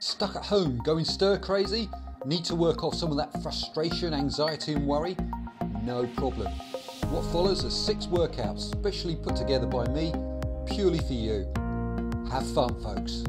Stuck at home, going stir crazy? Need to work off some of that frustration, anxiety, and worry? No problem. What follows are six workouts specially put together by me, purely for you. Have fun, folks.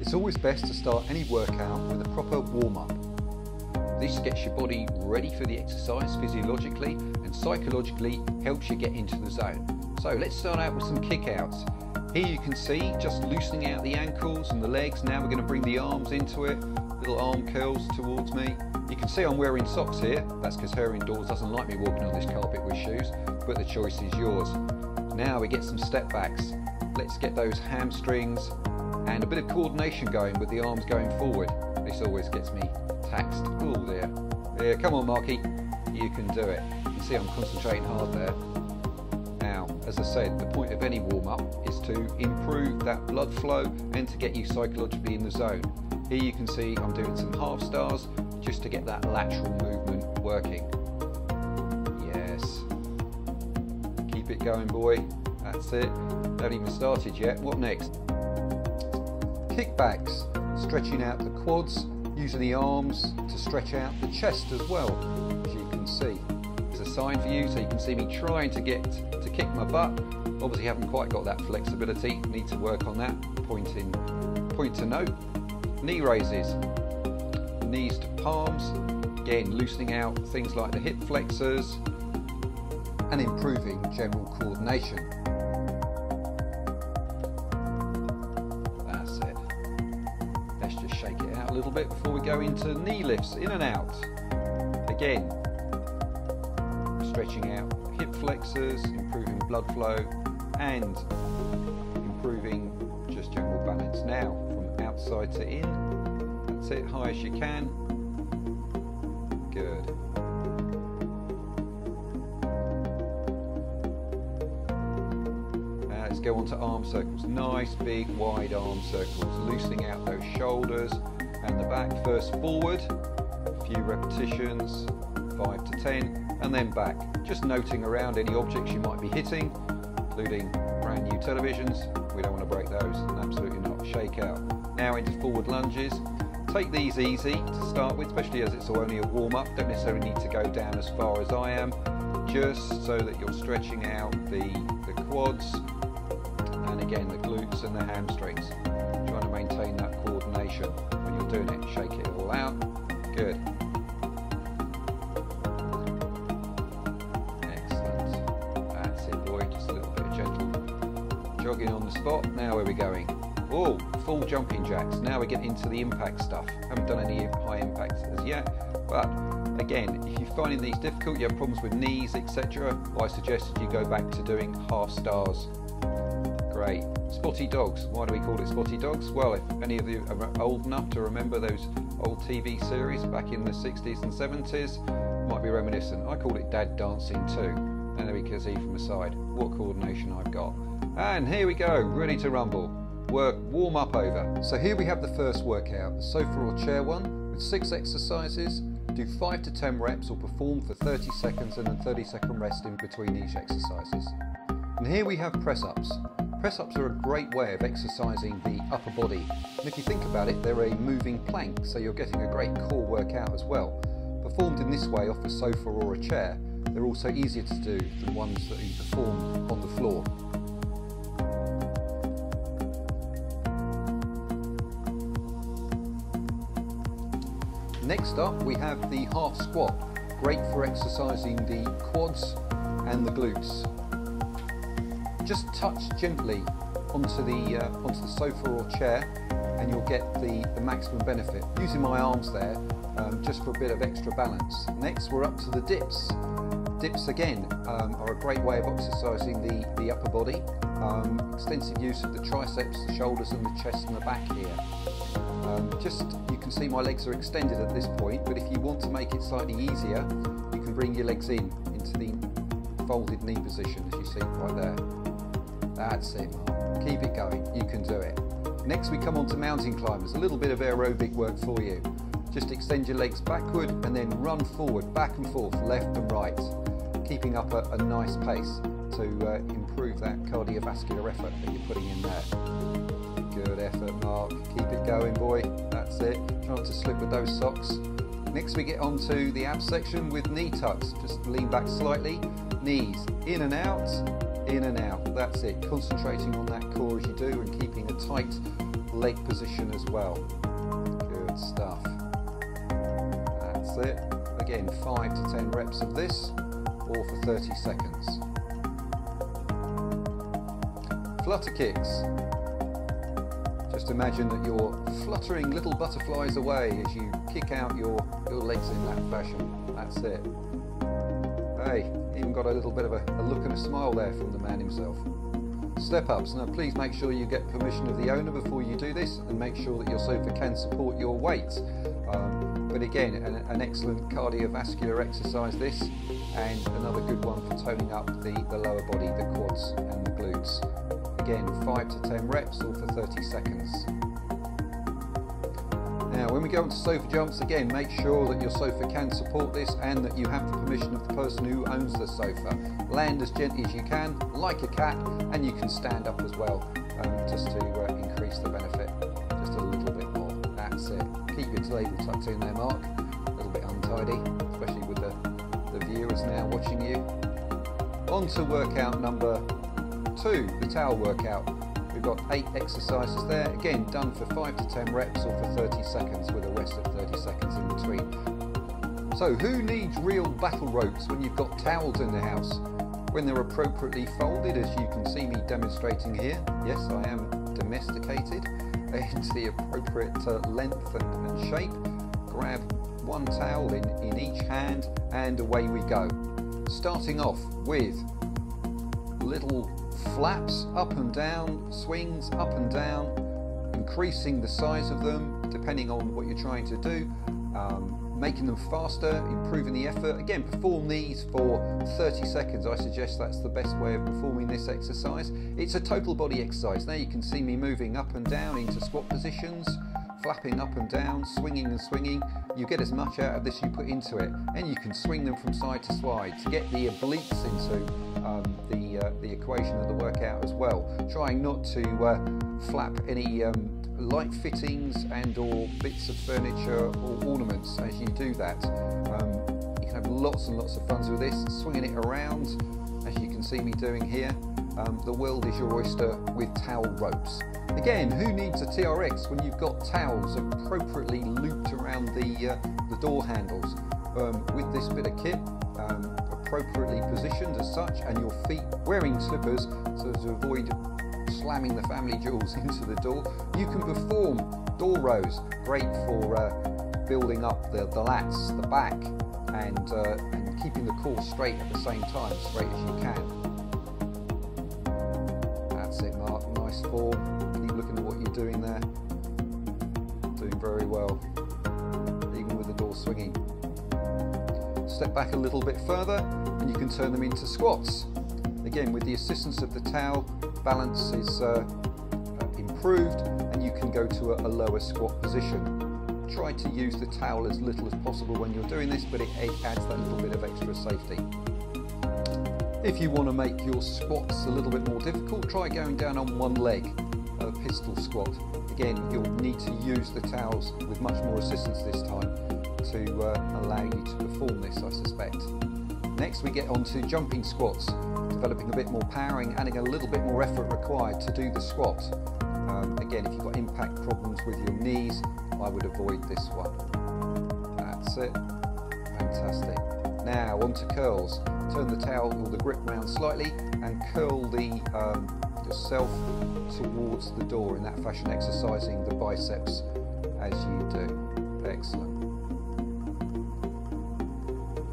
It's always best to start any workout with a proper warm up. This gets your body ready for the exercise physiologically and psychologically helps you get into the zone. So let's start out with some kickouts. Here you can see just loosening out the ankles and the legs. Now we're going to bring the arms into it. Little arm curls towards me. You can see I'm wearing socks here. That's because her indoors doesn't like me walking on this carpet with shoes, but the choice is yours. Now we get some step backs. Let's get those hamstrings and a bit of coordination going with the arms going forward. This always gets me taxed. Oh dear. Yeah, come on Marky, you can do it. You see I'm concentrating hard there. As I said, the point of any warm-up is to improve that blood flow and to get you psychologically in the zone. Here you can see I'm doing some half stars just to get that lateral movement working. Yes. Keep it going boy. That's it. Haven't even started yet. What next? Kickbacks. Stretching out the quads using the arms to stretch out the chest as well, as you can see. It's a sign for you so you can see me trying to get to kick my butt. Obviously haven't quite got that flexibility, need to work on that. Point, in, point to note. Knee raises, knees to palms, again loosening out things like the hip flexors and improving general coordination. That's it. Let's just shake it out a little bit before we go into knee lifts, in and out. Again, stretching out hip flexors, improving blood flow, and improving just general balance. Now, from outside to in, that's it, high as you can. Good. Now let's go on to arm circles. Nice, big, wide arm circles, loosening out those shoulders, and the back. First forward, a few repetitions, 5 to 10, and then back. Just noting around any objects you might be hitting, including brand new televisions. We don't want to break those, absolutely not. Shake out. Now into forward lunges. Take these easy to start with, especially as it's only a warm up. Don't necessarily need to go down as far as I am, just so that you're stretching out the, the quads and again the glutes and the hamstrings. Trying to maintain that coordination when you're doing it. Shake it all out. Good. Jogging on the spot. Now where are we going? Oh, full jumping jacks. Now we get into the impact stuff. Haven't done any high impacts as yet, but again, if you're finding these difficult, you have problems with knees, etc., I suggested you go back to doing half stars. Great. Spotty dogs. Why do we call it spotty dogs? Well, if any of you are old enough to remember those old TV series back in the 60s and 70s, might be reminiscent. I call it Dad Dancing too. And there we can see from the side what coordination I've got. And here we go, ready to rumble. Work, warm up over. So here we have the first workout, the sofa or chair one, with six exercises. Do 5 to 10 reps or perform for 30 seconds and then 30 second rest in between each exercises. And here we have press ups. Press ups are a great way of exercising the upper body. And if you think about it, they're a moving plank, so you're getting a great core workout as well. Performed in this way off a sofa or a chair, they're also easier to do than ones that you perform on the floor. Next up, we have the half squat, great for exercising the quads and the glutes just touch gently onto the, uh, onto the sofa or chair and you'll get the, the maximum benefit. Using my arms there um, just for a bit of extra balance. Next we're up to the dips. Dips again um, are a great way of exercising the, the upper body. Um, extensive use of the triceps, the shoulders and the chest and the back here. Um, just you can see my legs are extended at this point but if you want to make it slightly easier you can bring your legs in into the folded knee position as you see right there. That's it. Keep it going. You can do it. Next, we come on to mountain climbers. A little bit of aerobic work for you. Just extend your legs backward and then run forward, back and forth, left and right, keeping up a, a nice pace to uh, improve that cardiovascular effort that you're putting in there. Good effort, Mark. Keep it going, boy. That's it. Try not to slip with those socks. Next we get on to the ab section with knee tucks. Just lean back slightly. Knees in and out, in and out. That's it. Concentrating on that core as you do and keeping a tight leg position as well. Good stuff. That's it. Again, 5 to 10 reps of this, all for 30 seconds. Flutter kicks. Imagine that you're fluttering little butterflies away as you kick out your, your legs in that fashion. That's it. Hey, even got a little bit of a, a look and a smile there from the man himself. Step ups. Now, please make sure you get permission of the owner before you do this and make sure that your sofa can support your weight. Um, but again, an, an, excellent cardiovascular exercise, this, and another good one for toning up the, the lower body, the quads and the glutes. Again, 5 to 10 reps, all for 30 seconds. Now, when we go into sofa jumps, again, make sure that your sofa can support this and that you have the permission of the person who owns the sofa. Land as gently as you can, like a cat, and you can stand up as well, um, just to uh, increase the benefit just a little bit more. That's it. Keep your table tucked in there, Mark. A little bit untidy, especially with the, the viewers now watching you. On to workout number two, the towel workout. We've got eight exercises there, again done for five to 10 reps or for 30 seconds with a rest of 30 seconds in between. So who needs real battle ropes when you've got towels in the house? When they're appropriately folded, as you can see me demonstrating here, yes I am domesticated, into the appropriate uh, length and, and shape, grab one towel in, in each hand and away we go. Starting off with little flaps up and down, swings up and down, increasing the size of them depending on what you're trying to do, um, making them faster, improving the effort. Again, perform these for 30 seconds. I suggest that's the best way of performing this exercise. It's a total body exercise. Now you can see me moving up and down into squat positions, flapping up and down, swinging and swinging. You get as much out of this you put into it, and you can swing them from side to side to get the obliques into um, the, uh, the equation of the workout as well. Trying not to uh, flap any um, light fittings and or bits of furniture or ornaments as you do that. Um, you can have lots and lots of fun with this, swinging it around as you can see me doing here. Um, the world is your oyster with towel ropes. Again, who needs a TRX when you've got towels appropriately looped around the, uh, the door handles? Um, with this bit of kit, um, appropriately positioned as such, and your feet wearing slippers so as to avoid slamming the family jewels into the door, you can perform door rows, great for uh, building up the, the lats, the back, and, uh, and keeping the core straight at the same time, straight as you can. Swinging. Step back a little bit further, and you can turn them into squats. Again, with the assistance of the towel, balance is uh, uh, improved and you can go to a, a, lower squat position. Try to use the towel as little as possible when you're doing this, but it, it adds that little bit of extra safety. If you want to make your squats a little bit more difficult, try going down on one leg, a pistol squat. Again, you'll need to use the towels with much more assistance this time to uh, allow you to perform this, I suspect. Next we get on to jumping squats, developing a bit more powering, adding a little bit more effort required to do the squat. Um, again, if you've got impact problems with your knees, I would avoid this one. That's it. Fantastic. Now on to curls. Turn the towel or the grip round slightly and curl the um, yourself towards the door in that fashion, exercising the biceps as you do. Excellent.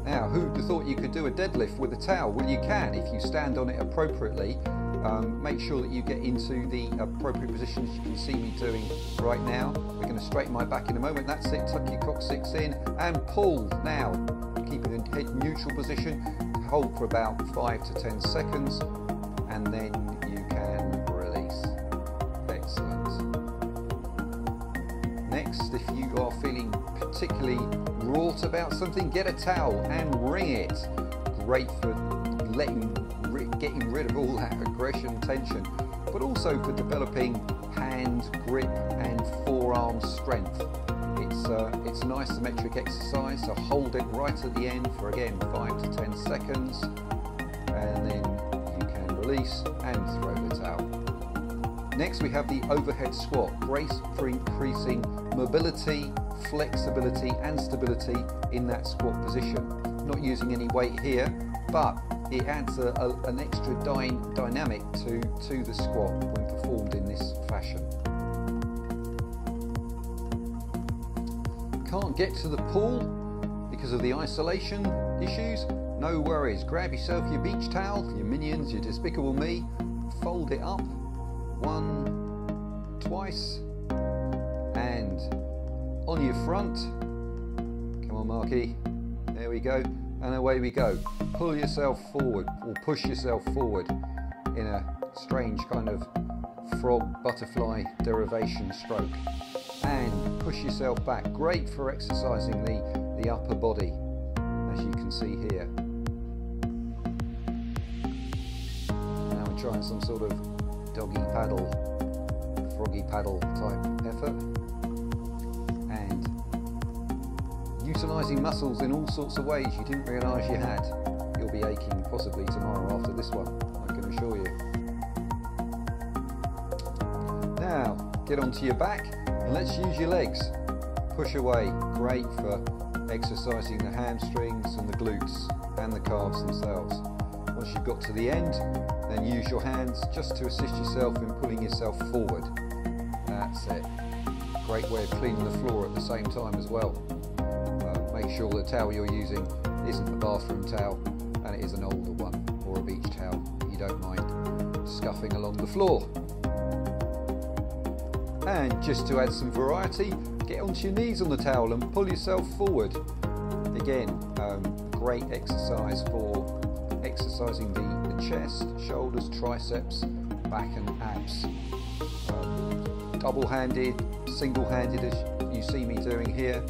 Now, who'd have thought you could do a deadlift with a towel? Well, you can if you stand on it appropriately. Um, make sure that you get into the appropriate positions you can see me doing right now. We're going to straighten my back in a moment. That's it. Tuck your coccyx in and pull. Now, keep it in head neutral position. Hold for about five to ten seconds, and then about something, get a towel and wring it. Great for letting, getting rid of all that aggression, tension, but also for developing hand grip and forearm strength. It's, uh, it's an isometric exercise, so hold it right at the end for again 5 to 10 seconds and then you can release and throw the towel. Next we have the overhead squat, great for increasing mobility, flexibility and stability in that squat position. Not using any weight here, but it adds a, a, an extra dy dynamic to, to the squat when performed in this fashion. Can't get to the pool because of the isolation issues? No worries, grab yourself your beach towel, your minions, your despicable me, fold it up, one, twice, and on your front, come on Marky, there we go, and away we go. Pull yourself forward or push yourself forward in a strange kind of frog butterfly derivation stroke and push yourself back. Great for exercising the, the upper body as you can see here. Now we're trying some sort of doggy paddle, froggy paddle type effort. And utilising muscles in all sorts of ways you didn't realise you had. You'll be aching possibly tomorrow after this one, I can assure you. Now, get onto your back and let's use your legs. Push away, great for exercising the hamstrings and the glutes and the calves themselves. Once you've got to the end, then use your hands just to assist yourself in pulling yourself forward. That's it. Great way of cleaning the floor at the same time as well make sure the towel you're using isn't a bathroom towel and it is an older one or a beach towel you don't mind scuffing along the floor. And just to add some variety, get onto your knees on the towel and pull yourself forward. Again, um, great exercise for exercising the, chest, shoulders, triceps, back and abs. Um, double-handed, single-handed as you see me doing here,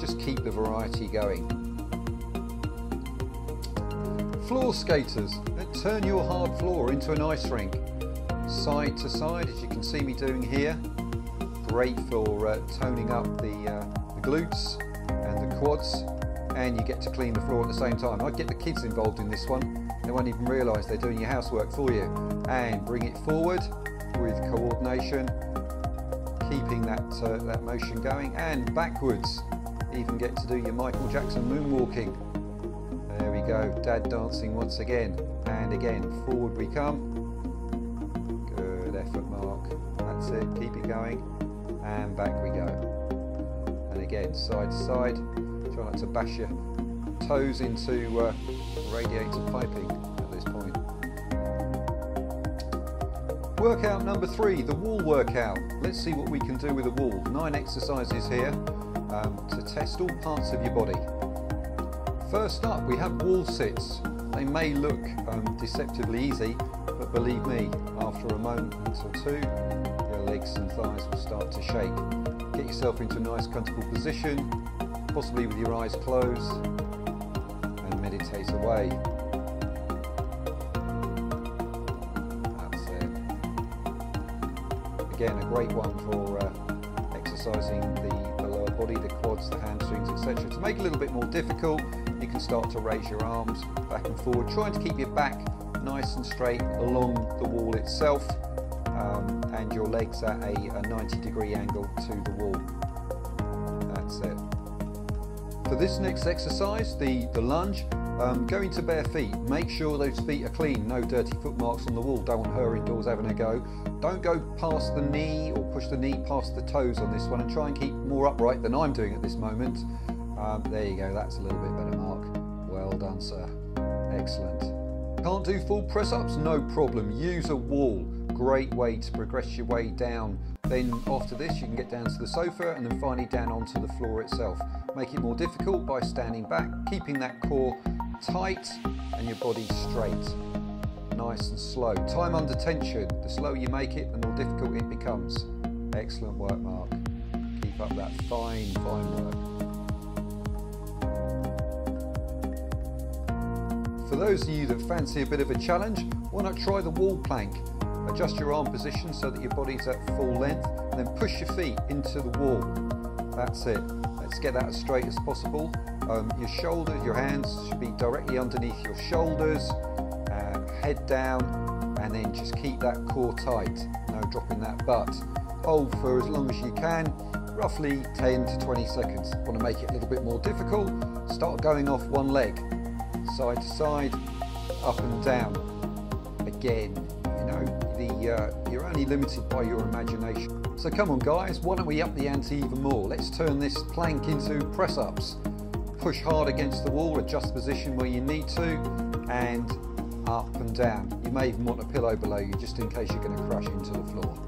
just keep the variety going. Floor skaters, turn your hard floor into an ice rink. Side to side, as you can see me doing here. Great for uh, toning up the, uh, the glutes and the quads and you get to clean the floor at the same time. I'd get the kids involved in this one. They won't even realise they're doing your housework for you. And bring it forward with coordination, keeping that, uh, that motion going, and backwards even get to do your Michael Jackson moonwalking. There we go, dad dancing once again. And again, forward we come. Good effort, Mark. That's it, keep it going. And back we go. And again, side to side. Try not to bash your toes into uh, radiator piping Workout number three, the wall workout. Let's see what we can do with a wall. Nine exercises here um, to test all parts of your body. First up, we have wall sits. They may look um, deceptively easy, but believe me, after a moment or two, your legs and thighs will start to shake. Get yourself into a nice comfortable position, possibly with your eyes closed, and meditate away. Again, a great one for uh, exercising the lower body, the quads, the hamstrings, etc. To make it a little bit more difficult, you can start to raise your arms back and forward, trying to keep your back nice and straight along the wall itself um, and your legs at a, a 90 degree angle to the wall. That's it. For this next exercise, the, the lunge, um, go into bare feet. Make sure those feet are clean, no dirty footmarks on the wall. Don't want her indoors having a go. Don't go past the knee or push the knee past the toes on this one and try and keep more upright than I'm doing at this moment. Um, there you go, that's a little bit better, Mark. Well done, sir. Excellent. Can't do full press ups? No problem. Use a wall. Great way to progress your way down. Then, after this, you can get down to the sofa and then finally down onto the floor itself. Make it more difficult by standing back, keeping that core tight and your body straight nice and slow. Time under tension, the slower you make it, the more difficult it becomes. Excellent work, Mark. Keep up that fine, fine work. For those of you that fancy a bit of a challenge, why not try the wall plank? Adjust your arm position so that your body's at full length, and then push your feet into the wall. That's it. Let's get that as straight as possible. Um, your shoulders, your hands should be directly underneath your shoulders, uh, head down, and then just keep that core tight. No dropping that butt. Hold for as long as you can, roughly 10 to 20 seconds. Want to make it a little bit more difficult? Start going off one leg, side to side, up and down. Again, uh, you're only limited by your imagination. So come on guys, why don't we up the ante even more? Let's turn this plank into press ups. Push hard against the wall, adjust position where you need to, and up and down. You may even want a pillow below you just in case you're going to crash into the floor.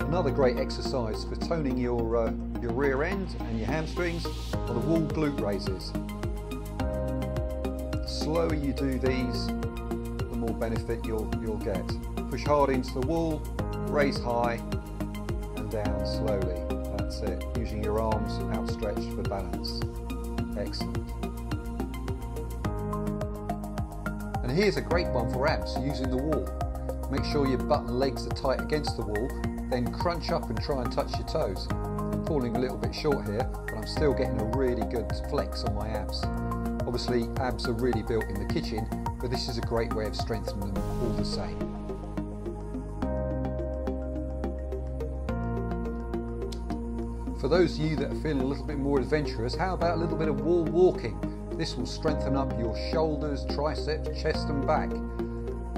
Another great exercise for toning your, uh, your rear end and your hamstrings are the wall glute raises. The slower you do these, benefit you'll, you'll get. Push hard into the wall, raise high and down slowly. That's it, using your arms outstretched for balance. Excellent. And here's a great one for abs, using the wall. Make sure your butt and legs are tight against the wall then crunch up and try and touch your toes. I'm falling a little bit short here, but I'm still getting a really good flex on my abs. Obviously, abs are really built in the kitchen, but this is a great way of strengthening them all the same. For those of you that are feeling a little bit more adventurous, how about a little bit of wall walking? This will strengthen up your shoulders, triceps, chest and back.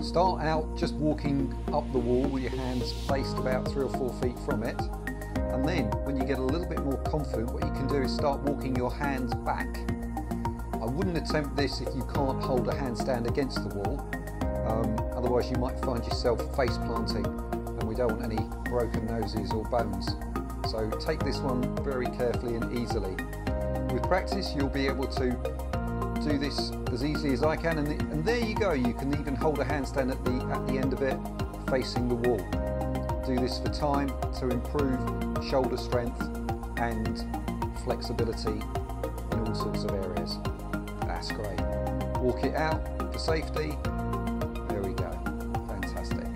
Start out just walking up the wall with your hands placed about three or four feet from it. And then when you get a little bit more confident, what you can do is start walking your hands back. Wouldn't attempt this if you can't hold a handstand against the wall. Um, otherwise you might find yourself face planting and we don't want any broken noses or bones. So take this one very carefully and easily. With practice you'll be able to do this as easily as I can and, the, and there you go you can even hold a handstand at the at the end of it facing the wall do this for time to improve shoulder strength and flexibility in all sorts of areas that's great walk it out for safety there we go fantastic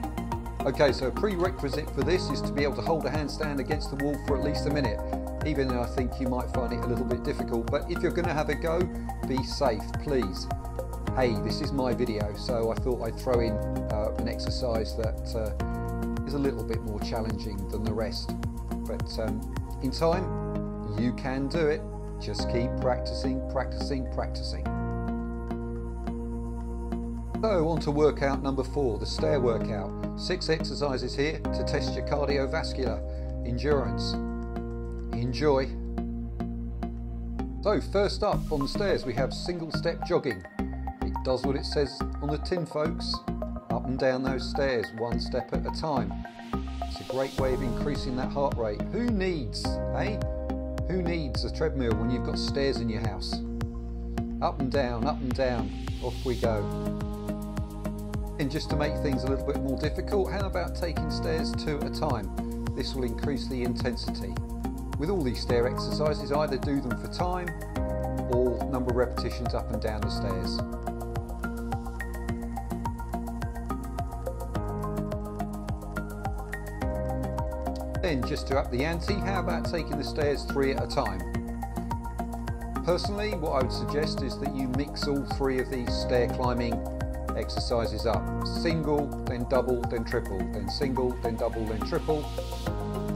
okay so a prerequisite for this is to be able to hold a handstand against the wall for at least a minute even though I think you might find it a little bit difficult. But if you're going to have a go, be safe, please. Hey, this is my video, so I thought I'd throw in uh, an exercise that uh, is a little bit more challenging than the rest. But um, in time, you can do it. Just keep practicing, practicing, practicing. So on to workout number four, the stair workout. Six exercises here to test your cardiovascular endurance. Enjoy. So first up on the stairs we have single step jogging. It does what it says on the tin folks, up and down those stairs one step at a time. It's a great way of increasing that heart rate. Who needs, eh? Who needs a treadmill when you've got stairs in your house? Up and down, up and down, off we go. And just to make things a little bit more difficult, how about taking stairs two at a time? This will increase the intensity. With all these stair exercises, either do them for time or number of repetitions up and down the stairs. Then just to up the ante, how about taking the stairs three at a time? Personally, what I would suggest is that you mix all three of these stair climbing exercises up. Single, then double, then triple, then single, then double, then triple,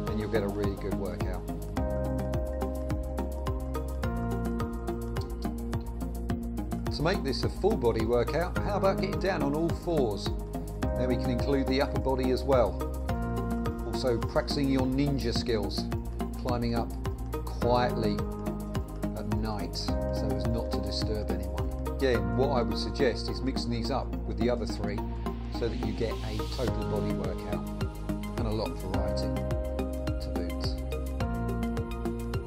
and you'll get a really good workout. To make this a full body workout, how about getting down on all fours? Then we can include the upper body as well. Also practicing your ninja skills, climbing up quietly at night so as not to disturb anyone. Again, what I would suggest is mixing these up with the other three so that you get a total body workout and a lot of variety. To boot.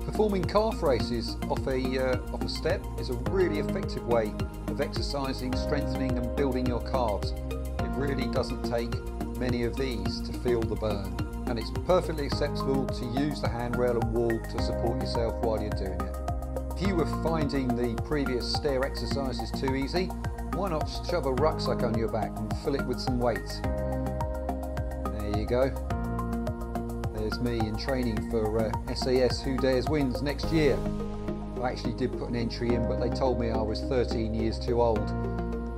Performing calf raises off a, uh, off a step is a really effective way of exercising, strengthening and building your calves. It really doesn't take many of these to feel the burn and it's perfectly acceptable to use the handrail and wall to support yourself while you're doing it. If you were finding the previous stair exercises too easy, why not shove a rucksack on your back and fill it with some weights? There you go. There's me in training for uh, SAS Who Dares Wins next year. I actually did put an entry in, but they told me I was 13 years too old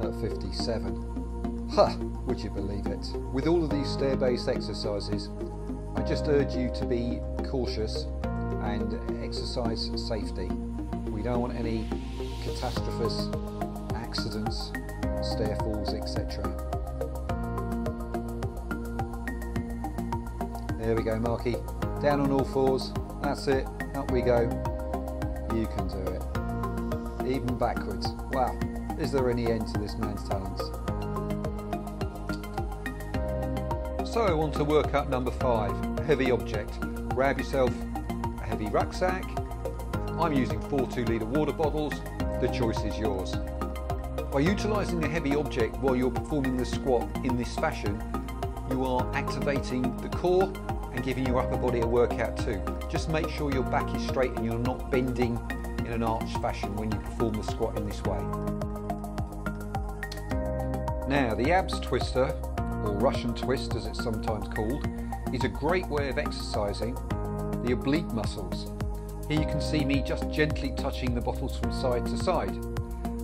at 57. Huh, would you believe it? With all of these stair based exercises, I just urge you to be cautious and exercise safety. We don't want any catastrophes, stair falls, etc. There we go, Marky. Down on all fours. That's it. Up we go. You can do it. Even backwards. Wow. Is there any end to this man's talents? So on to workout number five, heavy object. Grab yourself a heavy rucksack. I'm using four two litre water bottles. The choice is yours. By utilising a heavy object while you're performing the squat in this fashion, you are activating the core and giving your upper body a workout too. Just make sure your back is straight and you're not bending in an arch fashion when you perform the squat in this way. Now the abs twister or Russian twist as it's sometimes called, is a great way of exercising the oblique muscles. Here you can see me just gently touching the bottles from side to side.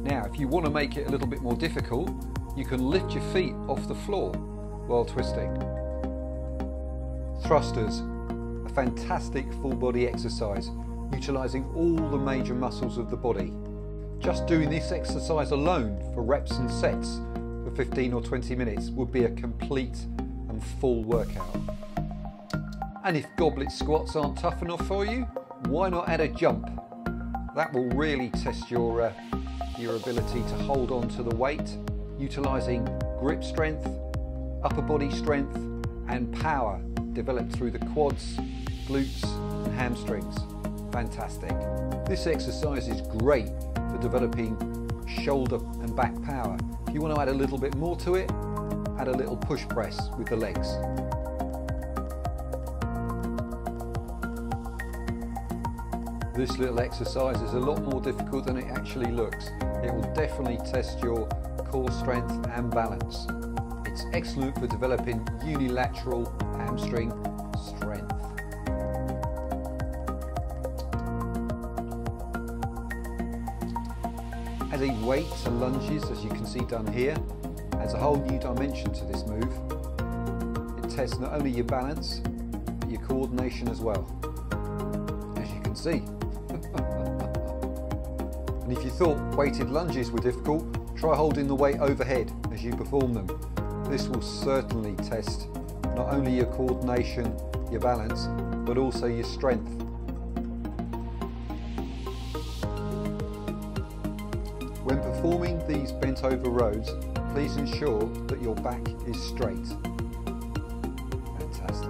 Now if you want to make it a little bit more difficult, you can lift your feet off the floor while twisting. Thrusters, a fantastic full body exercise, utilising all the major muscles of the body. Just doing this exercise alone for reps and sets for 15 or 20 minutes would be a complete and full workout. And if goblet squats aren't tough enough for you, why not add a jump? That will really test your, uh, your ability to hold on to the weight, utilising grip strength, upper body strength and power developed through the quads, glutes and hamstrings. Fantastic. This exercise is great for developing shoulder and back power If you want to add a little bit more to it, add a little push press with the legs. This little exercise is a lot more difficult than it actually looks. It will definitely test your core strength and balance. It's excellent for developing unilateral hamstring strength. Adding weight to lunges, as you can see done here, adds a whole new dimension to this move. It tests not only your balance, but your coordination as well, as you can see. Thought weighted lunges were difficult, try holding the weight overhead as you perform them. This will certainly test not only your coordination, your balance, but also your strength When performing these bent over rows, please ensure that your back is straight. Fantastic.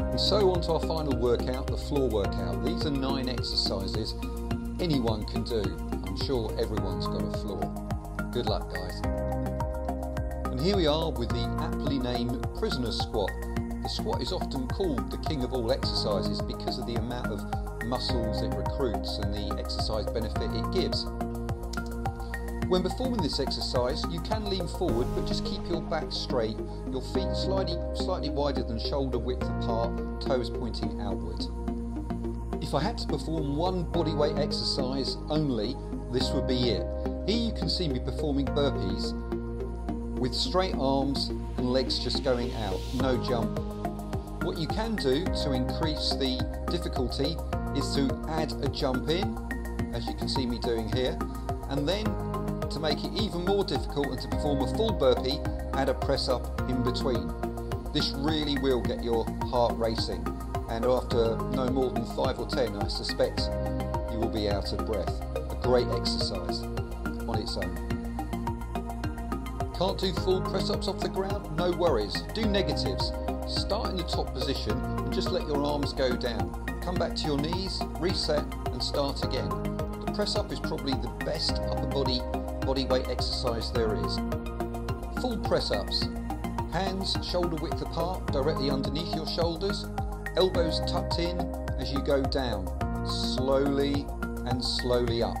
And so on to our final workout, the floor workout. These are nine exercises anyone can do. I'm sure everyone's got a floor. Good luck guys. And here we are with the aptly named prisoner squat. The squat is often called the king of all exercises because of the amount of muscles it recruits and the exercise benefit it gives. When performing this exercise, you can lean forward, but just keep your back straight, your feet slightly, slightly wider than shoulder width apart, toes pointing outward. If I had to perform one bodyweight exercise only, this would be it. Here you can see me performing burpees with straight arms and legs just going out, no jump. What you can do to increase the difficulty is to add a jump in, as you can see me doing here, and then to make it even more difficult and to perform a full burpee, add a press up in between. This really will get your heart racing, and after no more than 5 or 10, I suspect you will be out of breath. A great exercise on its own. Can't do full press ups off the ground? No worries. Do negatives. Start in the top position and just let your arms go down come back to your knees, reset and start again. The press up is probably the best upper body body weight exercise there is. Full press ups. Hands shoulder width apart directly underneath your shoulders, elbows tucked in as you go down, slowly and slowly up.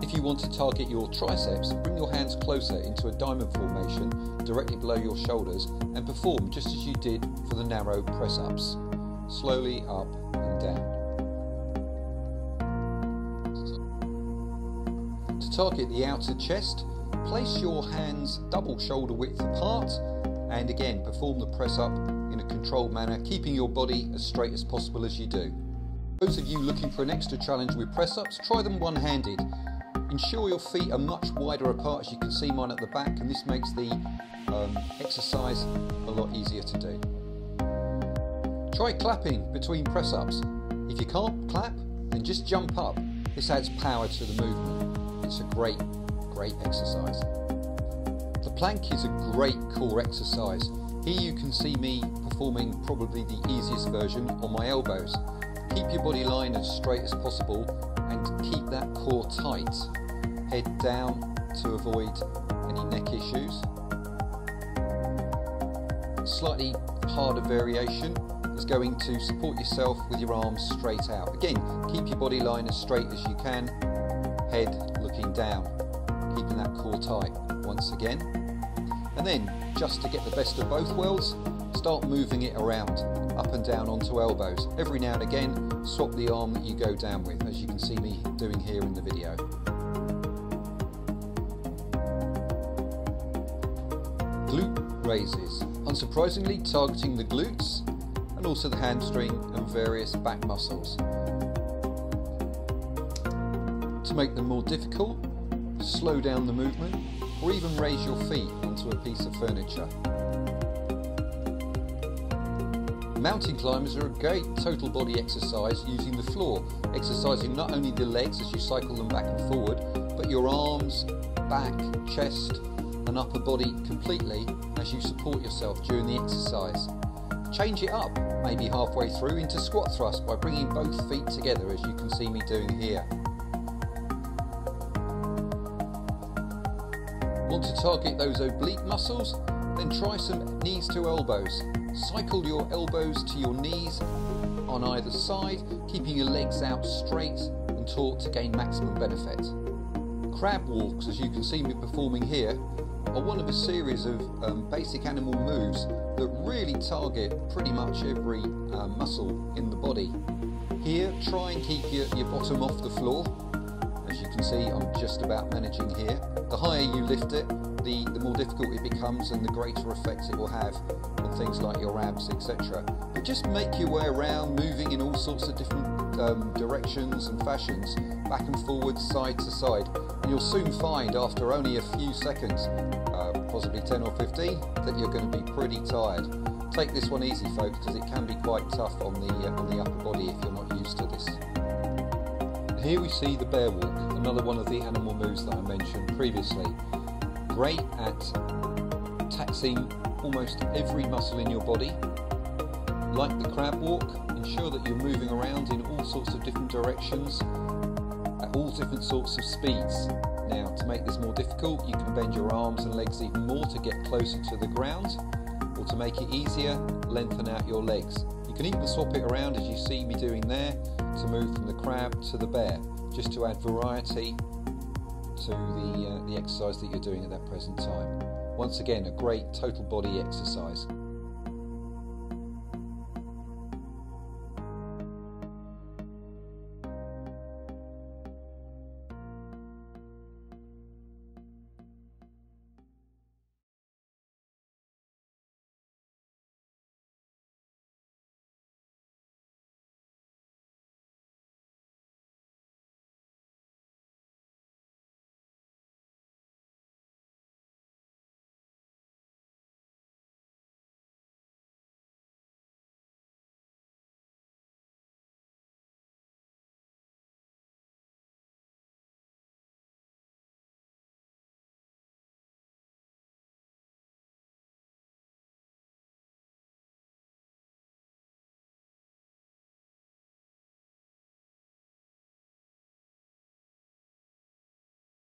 If you want to target your triceps, bring your hands closer into a diamond formation directly below your shoulders and perform just as you did for the narrow press ups. Slowly up and down. To target the outer chest, place your hands double shoulder width apart and again perform the press up in a controlled manner, keeping your body as straight as possible as you do. Those of you looking for an extra challenge with press ups, try them one handed. Ensure your feet are much wider apart as you can see mine at the back and this makes the um, exercise a lot easier to do. Try clapping between press ups. If you can't clap, then just jump up. This adds power to the movement. It's a great, great exercise. The plank is a great core exercise. Here you can see me performing probably the easiest version on my elbows. Keep your body line as straight as possible and keep that core tight. Head down to avoid any neck issues. Slightly harder variation is going to support yourself with your arms straight out. Again, keep your body line as straight as you can, head looking down, keeping that core tight once again. And then, just to get the best of both worlds, start moving it around, up and down onto elbows. Every now and again, swap the arm that you go down with, as you can see me doing here in the video. Glute raises, unsurprisingly targeting the glutes and also the hamstring and various back muscles. To make them more difficult, slow down the movement or even raise your feet onto a piece of furniture. Mountain climbers are a great total body exercise using the floor, exercising not only the legs as you cycle them back and forward, but your arms, back, chest and upper body completely as you support yourself during the exercise. Change it up, maybe halfway through, into squat thrust by bringing both feet together as you can see me doing here. Want to target those oblique muscles? Then try some knees to elbows. Cycle your elbows to your knees on either side, keeping your legs out straight and taut to gain maximum benefit. Crab walks, as you can see me performing here, are one of a series of um, basic animal moves that really target pretty much every uh, muscle in the body. Here, try and keep your, your bottom off the floor. As you can see, I'm just about managing here. The higher you lift it, the, the more difficult it becomes and the greater effect it will have on things like your abs, etc. But just make your way around, moving in all sorts of different um, directions and fashions, back and forward, side to side. And you'll soon find after only a few seconds, uh, possibly 10 or 15, that you're going to be pretty tired. Take this one easy folks because it can be quite tough on the, uh, on the upper body if you're not used to this. Here we see the bear walk, another one of the animal moves that I mentioned previously. Great at taxing almost every muscle in your body. Like the crab walk, ensure that you're moving around in all sorts of different directions at all different sorts of speeds. Now, to make this more difficult, you can bend your arms and legs even more to get closer to the ground, or to make it easier, lengthen out your legs. You can even swap it around as you see me doing there to move from the crab to the bear, just to add variety to the, uh, the exercise that you're doing at that present time. Once again, a great total body exercise.